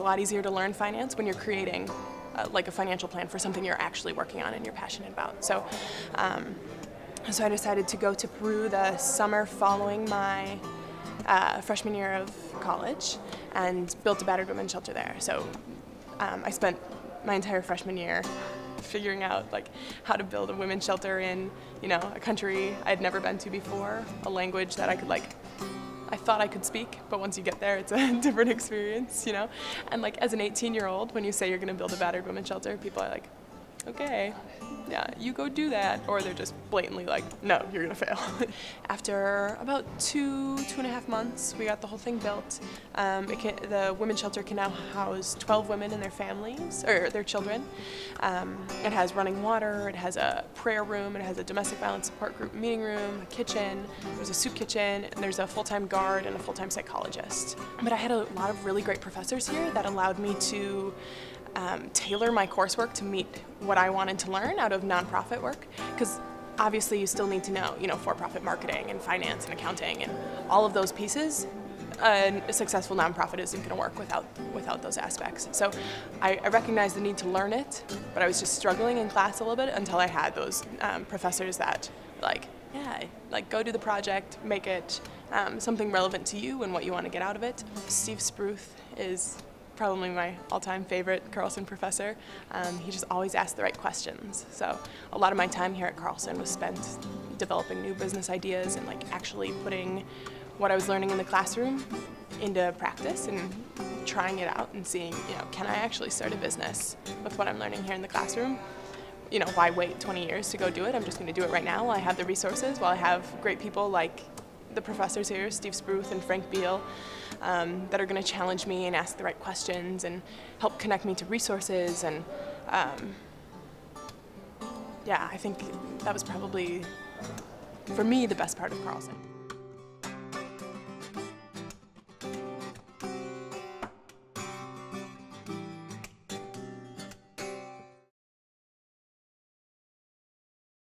a lot easier to learn finance when you're creating uh, like a financial plan for something you're actually working on and you're passionate about. So, um, so I decided to go to Peru the summer following my uh, freshman year of college and built a battered women's shelter there. So um, I spent my entire freshman year figuring out like how to build a women's shelter in you know a country I'd never been to before, a language that I could like I thought I could speak, but once you get there, it's a different experience, you know? And like as an 18 year old, when you say you're gonna build a battered women's shelter, people are like, okay, yeah, you go do that. Or they're just blatantly like, no, you're gonna fail. After about two, two and a half months, we got the whole thing built. Um, can, the women's shelter can now house 12 women and their families, or their children. Um, it has running water, it has a prayer room, it has a domestic violence support group meeting room, a kitchen, there's a soup kitchen, and there's a full-time guard and a full-time psychologist. But I had a lot of really great professors here that allowed me to um, tailor my coursework to meet what I wanted to learn out of nonprofit work because obviously you still need to know you know for-profit marketing and finance and accounting and all of those pieces a successful nonprofit isn't going to work without without those aspects. So I, I recognized the need to learn it, but I was just struggling in class a little bit until I had those um, professors that like, yeah, like go do the project, make it um, something relevant to you and what you want to get out of it. Steve Spruth is probably my all-time favorite Carlson professor. Um, he just always asked the right questions. So a lot of my time here at Carlson was spent developing new business ideas and like actually putting what I was learning in the classroom into practice and trying it out and seeing, you know, can I actually start a business with what I'm learning here in the classroom? You know, why wait 20 years to go do it? I'm just going to do it right now while I have the resources, while I have great people like the professors here, Steve Spruth and Frank Beal, um, that are going to challenge me and ask the right questions and help connect me to resources. And um, yeah, I think that was probably, for me, the best part of Carlson.